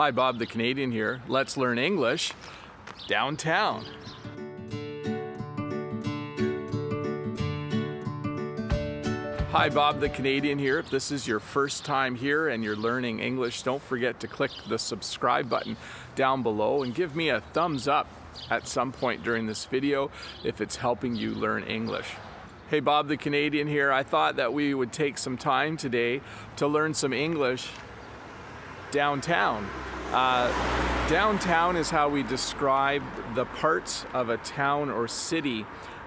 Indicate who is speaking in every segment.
Speaker 1: Hi, Bob the Canadian here. Let's learn English downtown. Hi, Bob the Canadian here. If this is your first time here and you're learning English, don't forget to click the subscribe button down below and give me a thumbs up at some point during this video if it's helping you learn English. Hey, Bob the Canadian here. I thought that we would take some time today to learn some English downtown. Uh, downtown is how we describe the parts of a town or city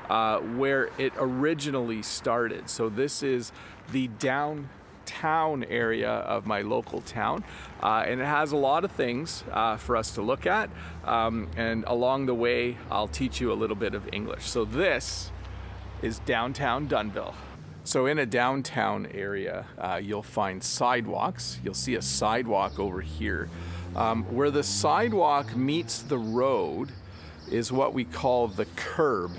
Speaker 1: uh, where it originally started. So this is the downtown area of my local town, uh, and it has a lot of things uh, for us to look at. Um, and along the way, I'll teach you a little bit of English. So this is downtown Dunnville. So in a downtown area, uh, you'll find sidewalks. You'll see a sidewalk over here. Um, where the sidewalk meets the road is what we call the curb.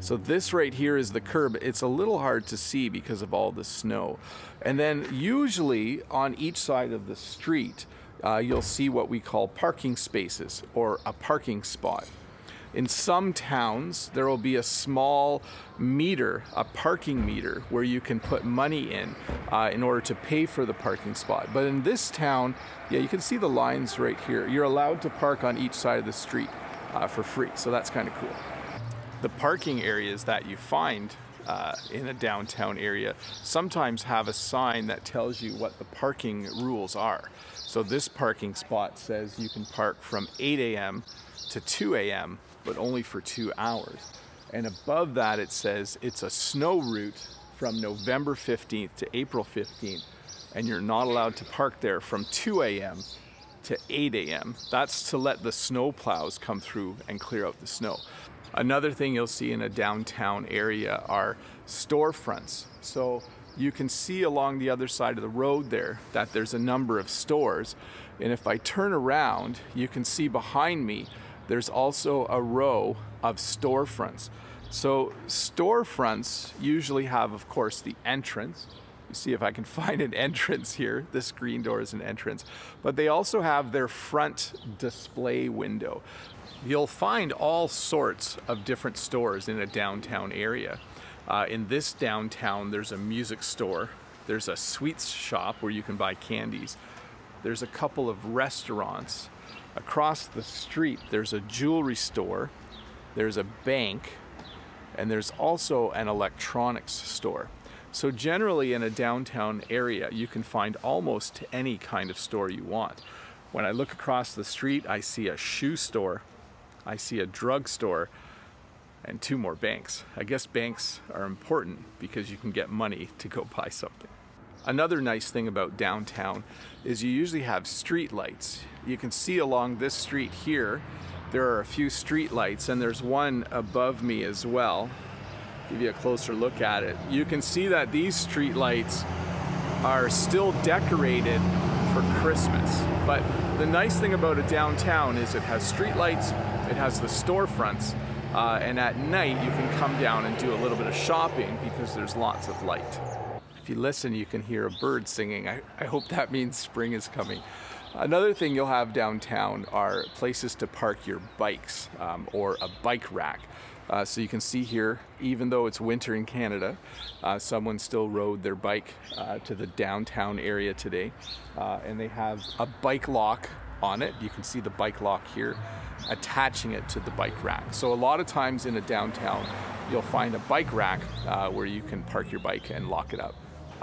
Speaker 1: So this right here is the curb. It's a little hard to see because of all the snow. And then usually on each side of the street, uh, you'll see what we call parking spaces or a parking spot. In some towns, there will be a small meter, a parking meter, where you can put money in uh, in order to pay for the parking spot. But in this town, yeah, you can see the lines right here. You're allowed to park on each side of the street uh, for free, so that's kind of cool the parking areas that you find uh, in a downtown area sometimes have a sign that tells you what the parking rules are. So this parking spot says you can park from 8 a.m. to 2 a.m., but only for two hours. And above that, it says it's a snow route from November 15th to April 15th, and you're not allowed to park there from 2 a.m. to 8 a.m. That's to let the snow plows come through and clear out the snow. Another thing you'll see in a downtown area are storefronts. So you can see along the other side of the road there that there's a number of stores. And if I turn around, you can see behind me there's also a row of storefronts. So storefronts usually have, of course, the entrance. You see if I can find an entrance here. This green door is an entrance. But they also have their front display window. You'll find all sorts of different stores in a downtown area. Uh, in this downtown, there's a music store, there's a sweets shop where you can buy candies, there's a couple of restaurants. Across the street, there's a jewelry store, there's a bank, and there's also an electronics store. So, generally, in a downtown area, you can find almost any kind of store you want. When I look across the street, I see a shoe store I see a drugstore and two more banks. I guess banks are important because you can get money to go buy something. Another nice thing about downtown is you usually have street lights. You can see along this street here, there are a few street lights and there's one above me as well. Give you a closer look at it. You can see that these street lights are still decorated for Christmas. But the nice thing about a downtown is it has street lights it has the storefronts, uh, and at night you can come down and do a little bit of shopping because there's lots of light. If you listen, you can hear a bird singing. I, I hope that means spring is coming. Another thing you'll have downtown are places to park your bikes um, or a bike rack. Uh, so you can see here, even though it's winter in Canada, uh, someone still rode their bike uh, to the downtown area today. Uh, and they have a bike lock on it. You can see the bike lock here attaching it to the bike rack. So a lot of times in a downtown, you'll find a bike rack uh, where you can park your bike and lock it up.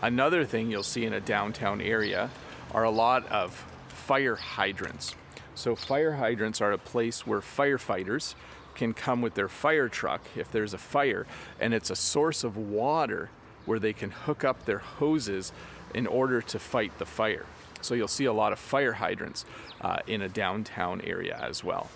Speaker 1: Another thing you'll see in a downtown area are a lot of fire hydrants. So fire hydrants are a place where firefighters can come with their fire truck if there's a fire and it's a source of water where they can hook up their hoses in order to fight the fire. So you'll see a lot of fire hydrants uh, in a downtown area as well.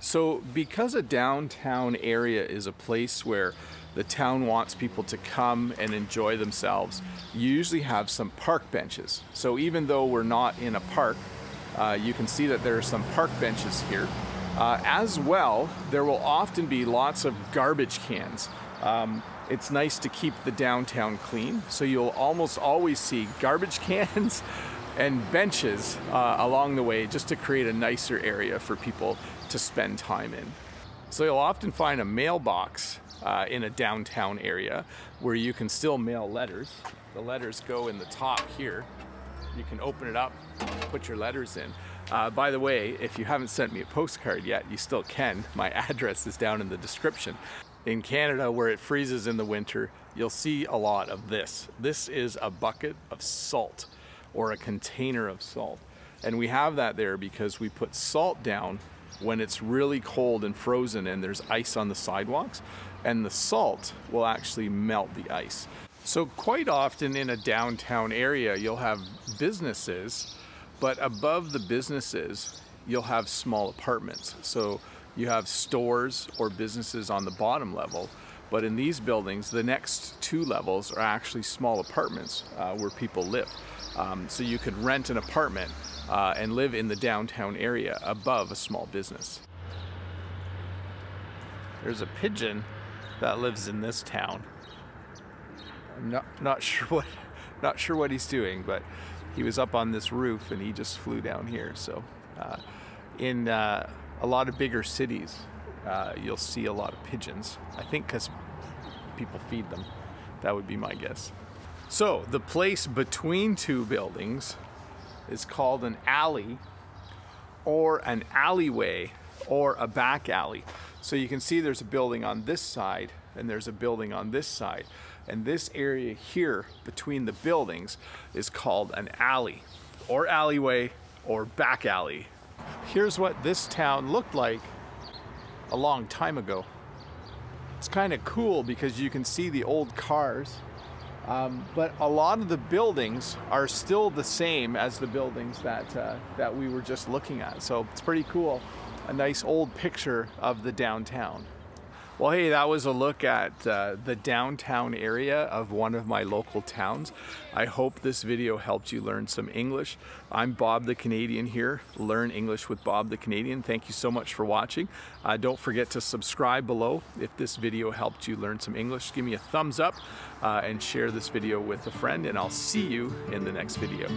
Speaker 1: So, because a downtown area is a place where the town wants people to come and enjoy themselves, you usually have some park benches. So, even though we're not in a park, uh, you can see that there are some park benches here. Uh, as well, there will often be lots of garbage cans. Um, it's nice to keep the downtown clean, so you'll almost always see garbage cans and benches uh, along the way just to create a nicer area for people to spend time in. So you'll often find a mailbox uh, in a downtown area where you can still mail letters. The letters go in the top here. You can open it up, put your letters in. Uh, by the way, if you haven't sent me a postcard yet, you still can. My address is down in the description. In Canada, where it freezes in the winter, you'll see a lot of this. This is a bucket of salt or a container of salt. And we have that there because we put salt down when it's really cold and frozen and there's ice on the sidewalks and the salt will actually melt the ice. So quite often in a downtown area you'll have businesses but above the businesses you'll have small apartments. So you have stores or businesses on the bottom level but in these buildings the next two levels are actually small apartments uh, where people live. Um, so you could rent an apartment uh, and live in the downtown area above a small business. There's a pigeon that lives in this town. I'm not, not sure what not sure what he's doing, but he was up on this roof and he just flew down here. So uh, in uh, a lot of bigger cities, uh, you'll see a lot of pigeons. I think because people feed them. That would be my guess. So the place between two buildings is called an alley or an alleyway or a back alley. So you can see there's a building on this side and there's a building on this side. And this area here between the buildings is called an alley or alleyway or back alley. Here's what this town looked like a long time ago. It's kind of cool because you can see the old cars um, but a lot of the buildings are still the same as the buildings that, uh, that we were just looking at. So it's pretty cool. A nice old picture of the downtown. Well, hey, that was a look at uh, the downtown area of one of my local towns. I hope this video helped you learn some English. I'm Bob the Canadian here, Learn English with Bob the Canadian. Thank you so much for watching. Uh, don't forget to subscribe below if this video helped you learn some English. Give me a thumbs up uh, and share this video with a friend, and I'll see you in the next video.